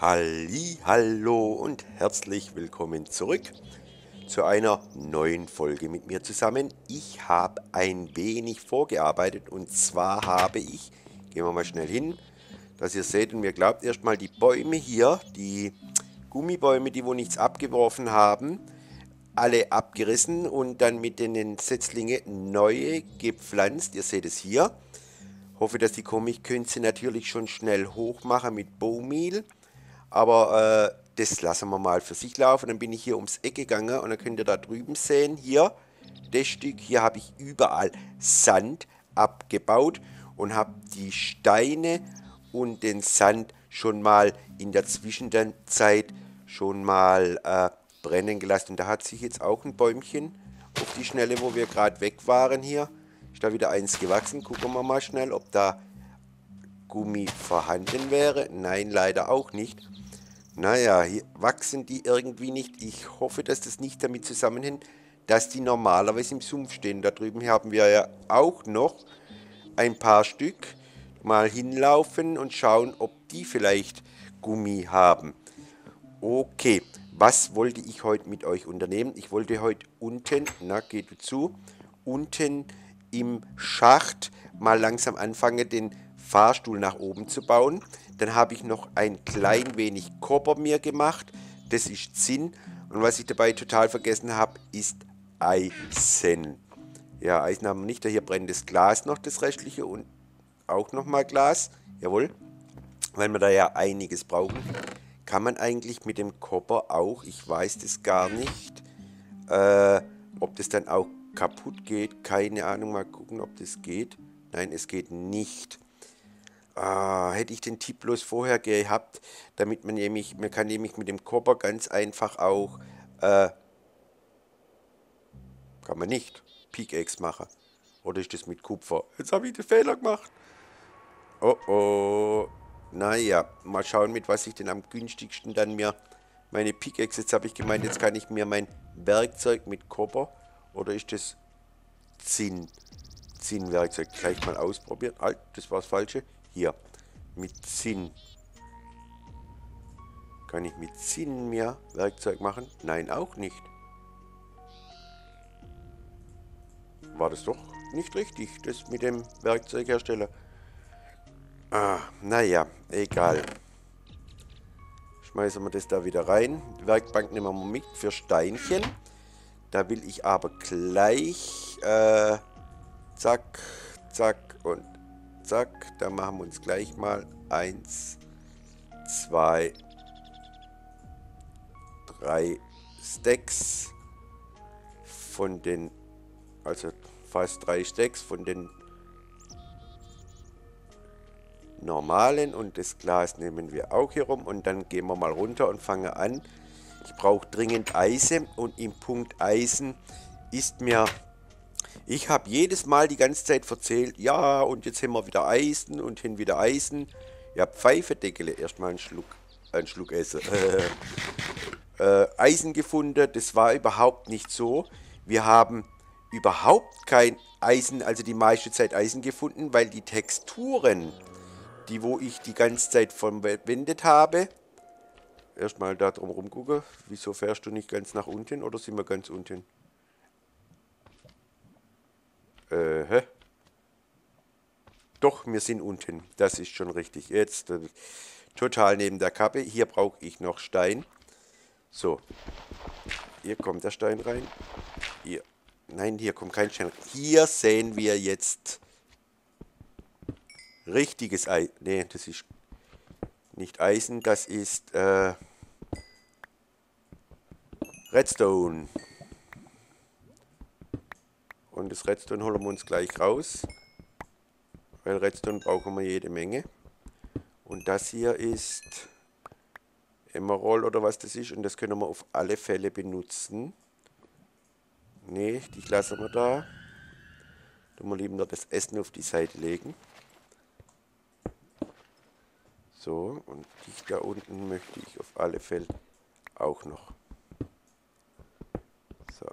Halli, hallo und herzlich willkommen zurück zu einer neuen Folge mit mir zusammen. Ich habe ein wenig vorgearbeitet und zwar habe ich, gehen wir mal schnell hin, dass ihr seht und mir glaubt, erstmal die Bäume hier, die Gummibäume, die wo nichts abgeworfen haben, alle abgerissen und dann mit den Setzlinge neue gepflanzt. Ihr seht es hier. Hoffe, dass die sie natürlich schon schnell hochmachen mit Bowmehl. Aber äh, das lassen wir mal für sich laufen. Dann bin ich hier ums Eck gegangen und dann könnt ihr da drüben sehen, hier, das Stück, hier habe ich überall Sand abgebaut und habe die Steine und den Sand schon mal in der Zwischenzeit schon mal äh, brennen gelassen. Und da hat sich jetzt auch ein Bäumchen auf die Schnelle, wo wir gerade weg waren hier, ist da wieder eins gewachsen. Gucken wir mal schnell, ob da Gummi vorhanden wäre. Nein, leider auch nicht. Naja, hier wachsen die irgendwie nicht. Ich hoffe, dass das nicht damit zusammenhängt, dass die normalerweise im Sumpf stehen. Da drüben haben wir ja auch noch ein paar Stück. Mal hinlaufen und schauen, ob die vielleicht Gummi haben. Okay, was wollte ich heute mit euch unternehmen? Ich wollte heute unten, na geht zu, unten im Schacht mal langsam anfangen, den Fahrstuhl nach oben zu bauen. Dann habe ich noch ein klein wenig Kopper mir gemacht. Das ist Zinn. Und was ich dabei total vergessen habe, ist Eisen. Ja, Eisen haben wir nicht. Hier brennt das Glas noch, das restliche. Und auch nochmal Glas. Jawohl. Weil wir da ja einiges brauchen. Kann man eigentlich mit dem Kopper auch, ich weiß das gar nicht, äh, ob das dann auch kaputt geht. Keine Ahnung, mal gucken, ob das geht. Nein, es geht nicht. Ah, hätte ich den Tipp bloß vorher gehabt, damit man nämlich, man kann nämlich mit dem Kopper ganz einfach auch, äh, kann man nicht, Pickaxe machen. Oder ist das mit Kupfer? Jetzt habe ich den Fehler gemacht. Oh oh. Naja, mal schauen, mit was ich denn am günstigsten dann mir meine Pickaxe, jetzt habe ich gemeint, jetzt kann ich mir mein Werkzeug mit Kopper, oder ist das Zinn? Zinnwerkzeug gleich mal ausprobieren. Halt, das war das Falsche. Hier, mit Zinn. Kann ich mit Zinn mir Werkzeug machen? Nein, auch nicht. War das doch nicht richtig, das mit dem Werkzeughersteller. Ah, naja, egal. Schmeißen wir das da wieder rein. Werkbank nehmen wir mit für Steinchen. Da will ich aber gleich, äh, zack, zack und Zack, da machen wir uns gleich mal eins, zwei, drei Stacks von den, also fast drei Stacks von den normalen und das Glas nehmen wir auch hier rum und dann gehen wir mal runter und fangen an. Ich brauche dringend Eisen und im Punkt Eisen ist mir ich habe jedes Mal die ganze Zeit erzählt, ja, und jetzt haben wir wieder Eisen und hin wieder Eisen. Ja, Pfeifedeckele, erstmal einen Schluck, einen Schluck essen. äh, Eisen gefunden, das war überhaupt nicht so. Wir haben überhaupt kein Eisen, also die meiste Zeit Eisen gefunden, weil die Texturen, die wo ich die ganze Zeit verwendet habe, erstmal da drum rumgucken, wieso fährst du nicht ganz nach unten oder sind wir ganz unten? Äh, hä? Doch, wir sind unten. Das ist schon richtig. Jetzt äh, total neben der Kappe. Hier brauche ich noch Stein. So. Hier kommt der Stein rein. Hier. Nein, hier kommt kein Stein. Hier sehen wir jetzt richtiges Eisen. Ne, das ist nicht Eisen. Das ist äh, Redstone. Und das Redstone holen wir uns gleich raus. Weil Redstone brauchen wir jede Menge. Und das hier ist Emerald oder was das ist. Und das können wir auf alle Fälle benutzen. Ne, die lassen wir da. Dann wir lieber das Essen auf die Seite legen. So, und dich da unten möchte ich auf alle Fälle auch noch. So,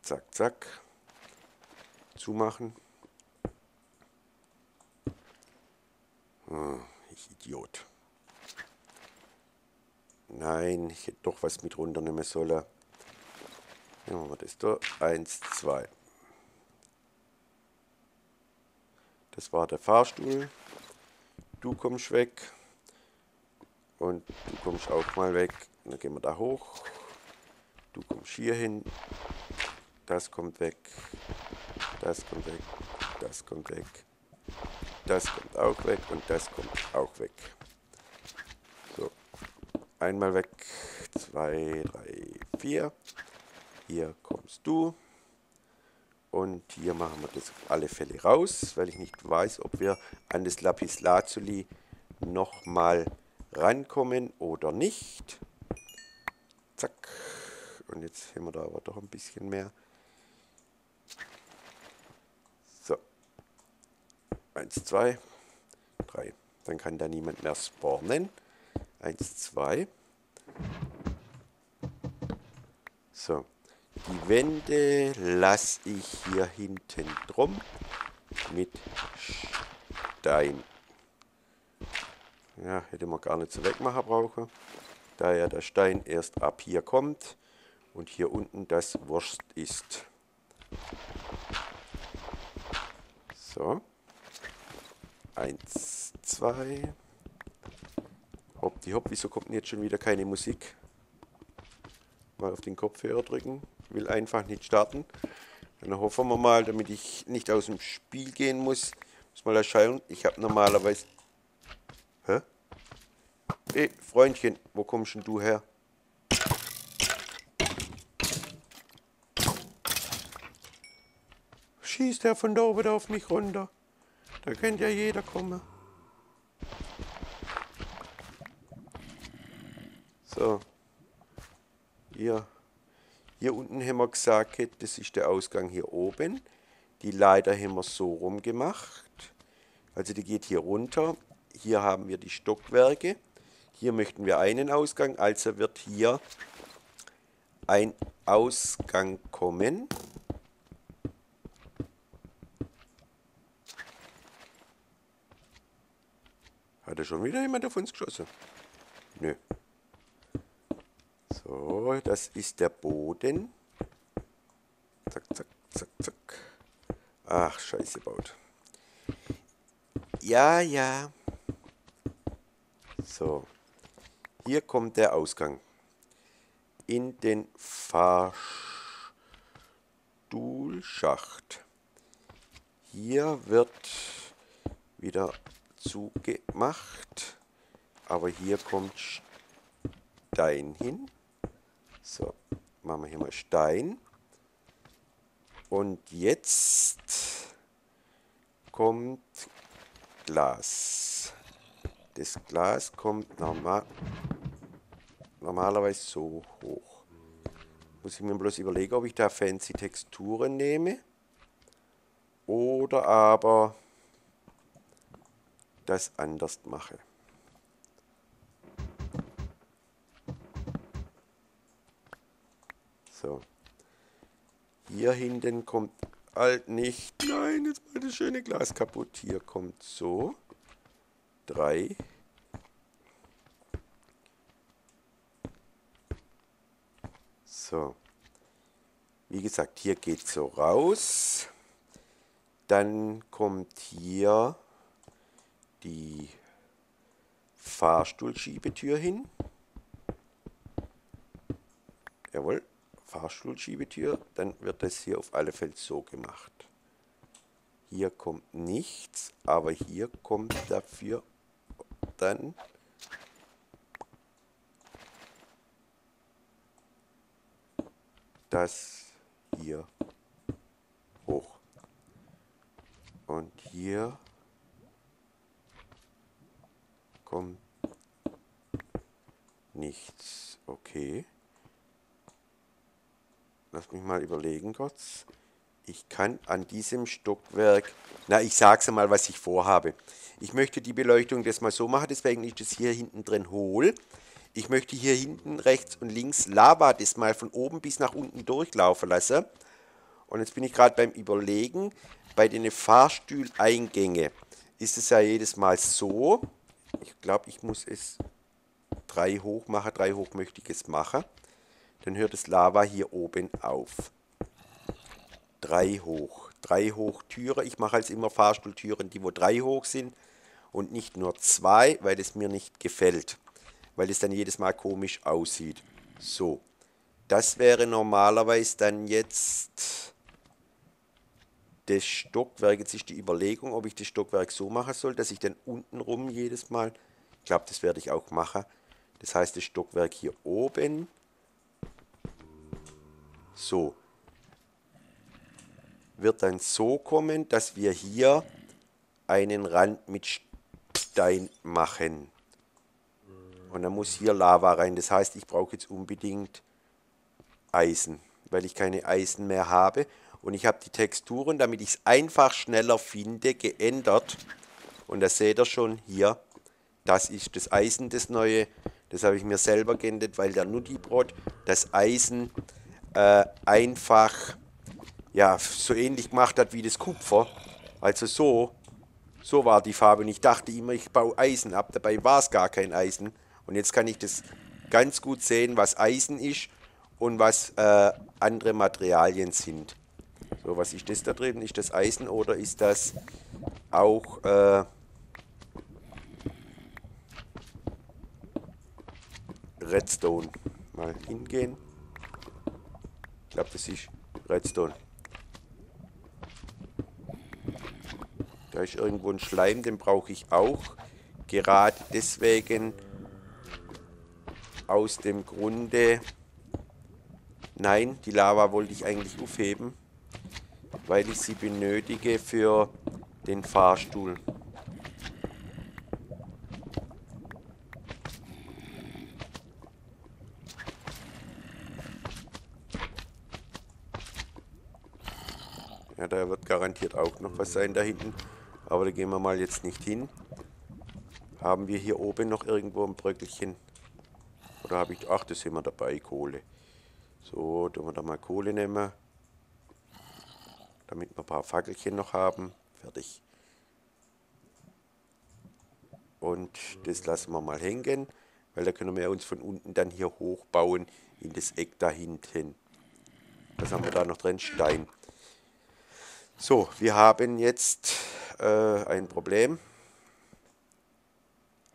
zack, zack zumachen. Hm, ich Idiot. Nein, ich hätte doch was mit runternehmen sollen. Nehmen wir das da. Eins, zwei. Das war der Fahrstuhl. Du kommst weg. Und du kommst auch mal weg. dann gehen wir da hoch. Du kommst hier hin. Das kommt weg. Das kommt weg. Das kommt weg. Das kommt auch weg. Und das kommt auch weg. So. Einmal weg. Zwei, drei, vier. Hier kommst du. Und hier machen wir das auf alle Fälle raus, weil ich nicht weiß, ob wir an das Lapis Lazuli nochmal rankommen oder nicht. Zack. Und jetzt haben wir da aber doch ein bisschen mehr. 1, 2, 3. Dann kann da niemand mehr spawnen. 1, 2. So. Die Wände lasse ich hier hinten drum mit Stein. Ja, hätte man gar nicht so wegmachen brauchen. Da ja der Stein erst ab hier kommt und hier unten das Wurst ist. So. Eins, zwei. Hopp, die Hopp, wieso kommt denn jetzt schon wieder keine Musik? Mal auf den Kopfhörer drücken. Will einfach nicht starten. Dann hoffen wir mal, damit ich nicht aus dem Spiel gehen muss. Muss mal erscheinen. Ich habe normalerweise... Hä? Hey, Freundchen, wo kommst denn du her? schießt er von da oben auf mich runter. Da könnte ja jeder kommen. So. Hier. Hier unten haben wir gesagt, das ist der Ausgang hier oben. Die Leiter haben wir so rum gemacht. Also die geht hier runter. Hier haben wir die Stockwerke. Hier möchten wir einen Ausgang, also wird hier ein Ausgang kommen. Hat er schon wieder jemand auf uns geschossen? Nö. So, das ist der Boden. Zack, zack, zack, zack. Ach, scheiße baut. Ja, ja. So. Hier kommt der Ausgang. In den Fahrstuhlschacht. Hier wird wieder zugemacht. Aber hier kommt Stein hin. So, machen wir hier mal Stein. Und jetzt kommt Glas. Das Glas kommt normal, normalerweise so hoch. Muss ich mir bloß überlegen, ob ich da fancy Texturen nehme. Oder aber das anders mache. So. Hier hinten kommt halt nicht. Nein, jetzt mal das schöne Glas kaputt. Hier kommt so. Drei. So. Wie gesagt, hier geht so raus. Dann kommt hier die Fahrstuhlschiebetür hin. Jawohl, Fahrstuhlschiebetür. Dann wird das hier auf alle Fälle so gemacht. Hier kommt nichts, aber hier kommt dafür dann das hier hoch. Und hier kommt nichts. Okay. Lass mich mal überlegen kurz. Ich kann an diesem Stockwerk, na ich sag's mal, was ich vorhabe. Ich möchte die Beleuchtung das mal so machen, deswegen ist es hier hinten drin hohl. Ich möchte hier hinten rechts und links Lava das mal von oben bis nach unten durchlaufen lassen. Und jetzt bin ich gerade beim Überlegen, bei den Fahrstühleingänge ist es ja jedes Mal so, ich glaube, ich muss es 3 hoch mache, 3 hoch möchte ich es machen, dann hört das Lava hier oben auf. 3 hoch. 3 hoch Türe. Ich mache als immer Fahrstuhltüren, die wo 3 hoch sind und nicht nur 2, weil es mir nicht gefällt. Weil es dann jedes Mal komisch aussieht. So. Das wäre normalerweise dann jetzt das Stockwerk. Jetzt ist die Überlegung, ob ich das Stockwerk so machen soll, dass ich dann unten rum jedes Mal, ich glaube, das werde ich auch machen. Das heißt, das Stockwerk hier oben. So. Wird dann so kommen, dass wir hier einen Rand mit Stein machen. Und dann muss hier Lava rein. Das heißt, ich brauche jetzt unbedingt Eisen, weil ich keine Eisen mehr habe. Und ich habe die Texturen, damit ich es einfach schneller finde, geändert. Und das seht ihr schon hier. Das ist das Eisen, das neue. Das habe ich mir selber geändert, weil der Nuttibrot das Eisen äh, einfach ja, so ähnlich gemacht hat wie das Kupfer. Also so, so war die Farbe. Und ich dachte immer, ich baue Eisen ab. Dabei war es gar kein Eisen. Und jetzt kann ich das ganz gut sehen, was Eisen ist und was äh, andere Materialien sind. So, was ist das da drin? Ist das Eisen oder ist das auch äh, Redstone? Mal hingehen. Ich glaube, das ist Redstone. Da ist irgendwo ein Schleim, den brauche ich auch. Gerade deswegen aus dem Grunde Nein, die Lava wollte ich eigentlich aufheben, weil ich sie benötige für den Fahrstuhl. Ja, da wird garantiert auch noch was sein da hinten. Aber da gehen wir mal jetzt nicht hin. Haben wir hier oben noch irgendwo ein Bröckelchen? Oder habe ich... Ach, das sind wir dabei, Kohle. So, tun wir da mal Kohle nehmen. Damit wir ein paar Fackelchen noch haben. Fertig. Und das lassen wir mal hängen, weil da können wir uns von unten dann hier hochbauen in das Eck da hinten. Was haben wir da noch drin? Stein. So, wir haben jetzt äh, ein Problem.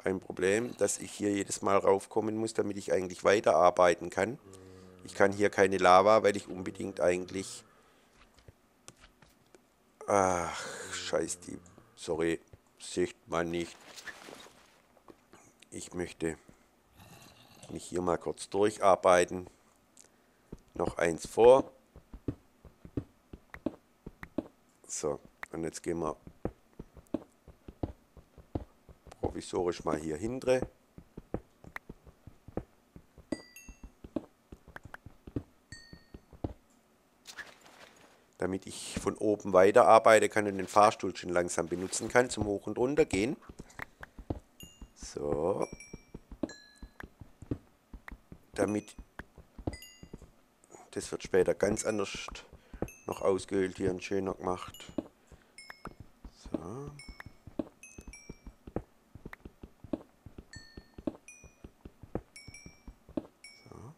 Ein Problem, dass ich hier jedes Mal raufkommen muss, damit ich eigentlich weiterarbeiten kann. Ich kann hier keine Lava, weil ich unbedingt eigentlich... Ach, scheiß die... Sorry, sieht man nicht. Ich möchte mich hier mal kurz durcharbeiten. Noch eins vor. So, und jetzt gehen wir provisorisch mal hier hindrehen. Damit ich von oben weiter arbeiten kann und den Fahrstuhl schon langsam benutzen kann zum Hoch- und Runter gehen. So. Damit, das wird später ganz anders noch ausgehöhlt hier und schöner gemacht. So. So.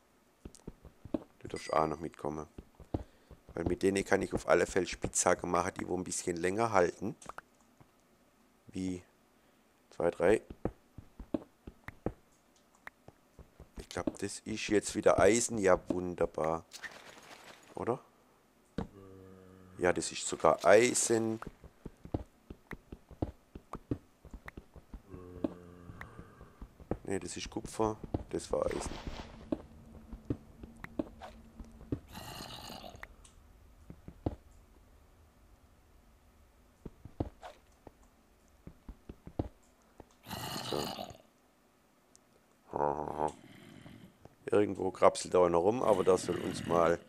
Du darfst auch noch mitkommen. Mit denen kann ich auf alle Fälle Spitzhacken machen, die wo ein bisschen länger halten. Wie 2, 3. Ich glaube, das ist jetzt wieder Eisen. Ja, wunderbar. Oder? Ja, das ist sogar Eisen. Ne, das ist Kupfer. Das war Eisen. Irgendwo krapselt er noch rum, aber das soll uns mal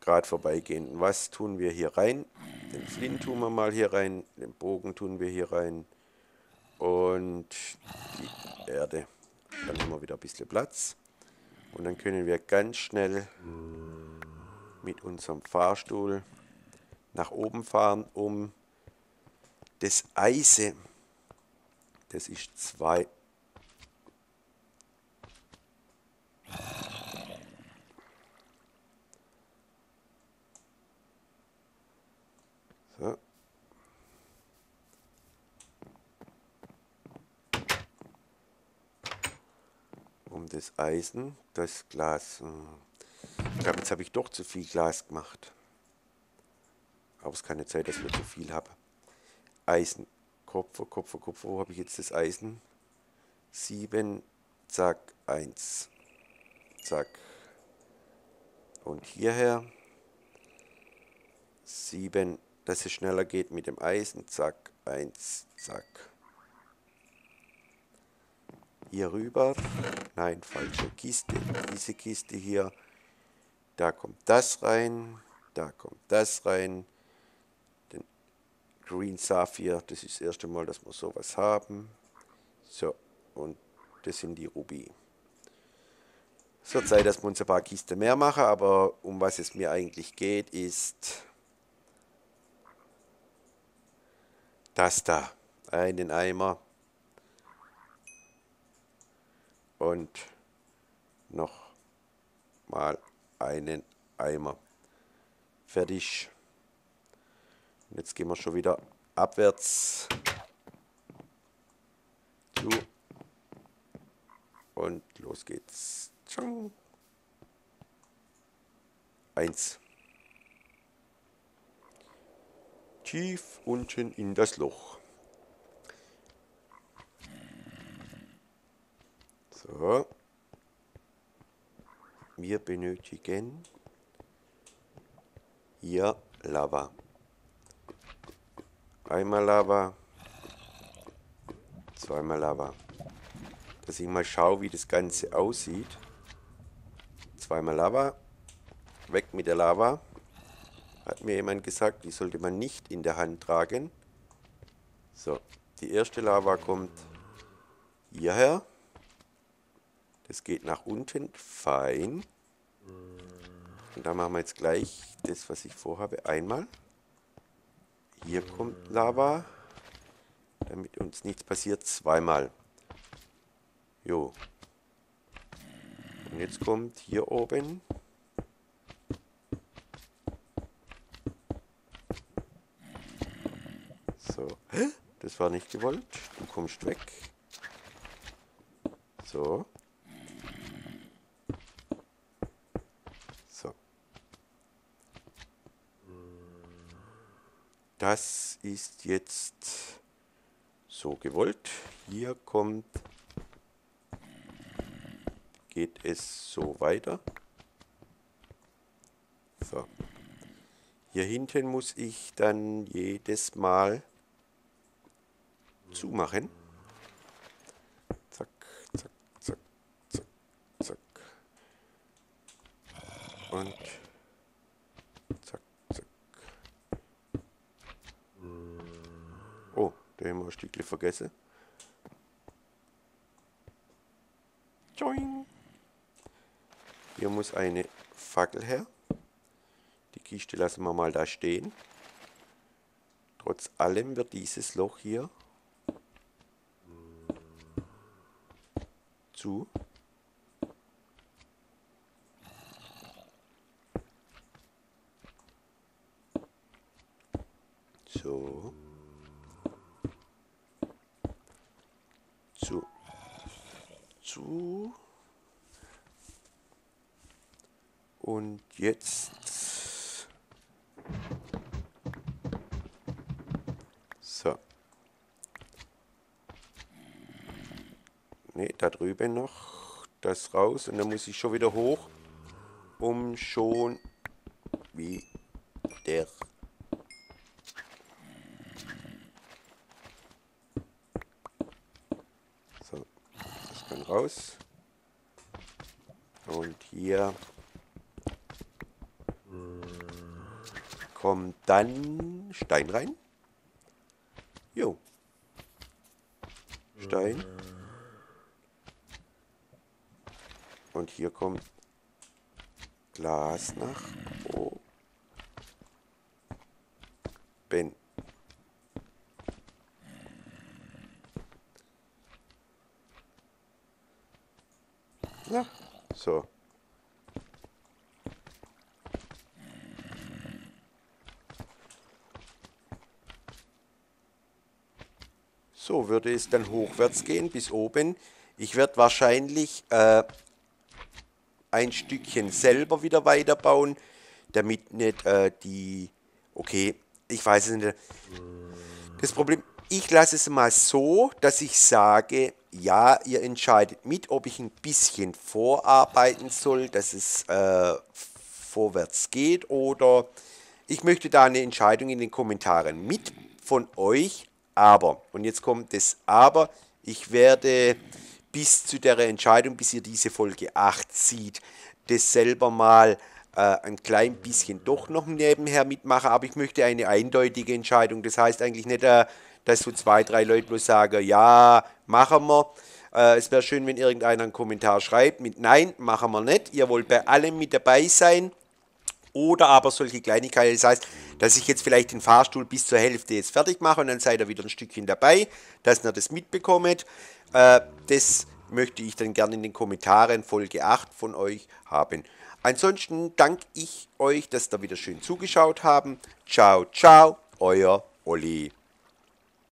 gerade vorbeigehen. Was tun wir hier rein? Den Flint tun wir mal hier rein, den Bogen tun wir hier rein und die Erde. Dann haben wir wieder ein bisschen Platz und dann können wir ganz schnell mit unserem Fahrstuhl nach oben fahren, um das Eisen, das ist zwei das Eisen, das Glas. Ich glaube, jetzt habe ich doch zu viel Glas gemacht. Aber es kann nicht sein, dass ich zu viel habe. Eisen. Kupfer, Kupfer, Kupfer. Wo habe ich jetzt das Eisen? 7, zack, 1. Zack. Und hierher 7, dass es schneller geht mit dem Eisen. Zack, 1, zack. Hier rüber. Nein, falsche Kiste. Diese Kiste hier. Da kommt das rein. Da kommt das rein. Den Green Saphir. Das ist das erste Mal, dass wir sowas haben. So. Und das sind die Ruby. Es wird Zeit, dass wir uns ein paar Kisten mehr machen, aber um was es mir eigentlich geht, ist das da. Einen Eimer und noch mal einen Eimer. Fertig. Und jetzt gehen wir schon wieder abwärts. Und los geht's. Ciao. Eins. Tief unten in das Loch. So. Wir benötigen hier Lava. Einmal Lava. Zweimal Lava. Dass ich mal schaue, wie das Ganze aussieht. Zweimal Lava. Weg mit der Lava. Hat mir jemand gesagt, die sollte man nicht in der Hand tragen. So, die erste Lava kommt hierher. Das geht nach unten. Fein. Und da machen wir jetzt gleich das, was ich vorhabe. Einmal. Hier kommt Lava. Damit uns nichts passiert. Zweimal. Jo. Und jetzt kommt hier oben. So. Das war nicht gewollt. Du kommst weg. So. Das ist jetzt so gewollt. Hier kommt geht es so weiter. So. Hier hinten muss ich dann jedes Mal zumachen. Zack, zack, zack, zack, zack. Und zack, zack. Oh, da vergessen. Joing. Hier muss eine Fackel her. Die Kiste lassen wir mal da stehen. Trotz allem wird dieses Loch hier zu. So. Zu. Zu. Und jetzt... So. Ne, da drüben noch das raus. Und dann muss ich schon wieder hoch, um schon wieder... So, das kann raus. Und hier kommt dann Stein rein. Jo. Stein. Und hier kommt Glas nach oben. Na, so. So würde es dann hochwärts gehen bis oben. Ich werde wahrscheinlich äh, ein Stückchen selber wieder weiterbauen, damit nicht äh, die... Okay, ich weiß es nicht. Das Problem, ich lasse es mal so, dass ich sage, ja, ihr entscheidet mit, ob ich ein bisschen vorarbeiten soll, dass es äh, vorwärts geht oder ich möchte da eine Entscheidung in den Kommentaren mit von euch, aber, und jetzt kommt das Aber, ich werde bis zu der Entscheidung, bis ihr diese Folge 8 sieht, das selber mal äh, ein klein bisschen doch noch nebenher mitmachen, aber ich möchte eine eindeutige Entscheidung. Das heißt eigentlich nicht, äh, dass so zwei, drei Leute bloß sagen, ja, machen wir. Äh, es wäre schön, wenn irgendeiner einen Kommentar schreibt mit Nein, machen wir nicht. Ihr wollt bei allem mit dabei sein. Oder aber solche Kleinigkeiten, das heißt, dass ich jetzt vielleicht den Fahrstuhl bis zur Hälfte jetzt fertig mache und dann seid ihr wieder ein Stückchen dabei, dass ihr das mitbekommt. Äh, das möchte ich dann gerne in den Kommentaren Folge 8 von euch haben. Ansonsten danke ich euch, dass ihr wieder schön zugeschaut haben. Ciao, ciao, euer Olli.